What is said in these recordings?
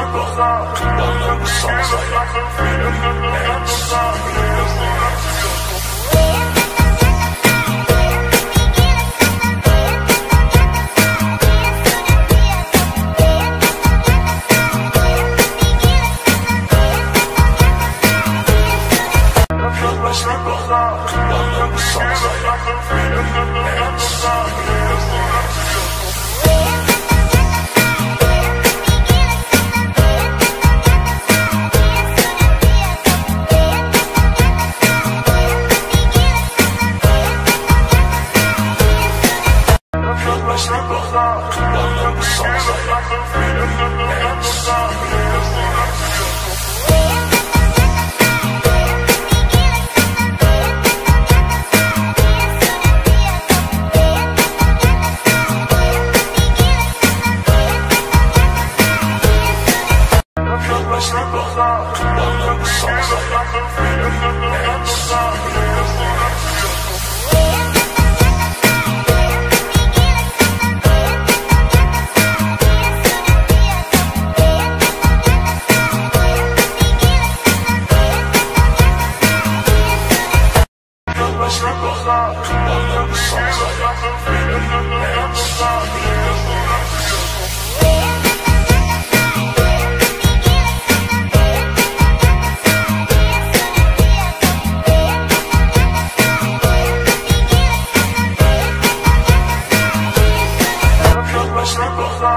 People, the low songs like freedom and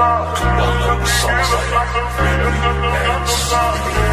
Y'all know the songs like Rhythm, Dance,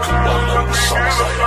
Don't let the songs like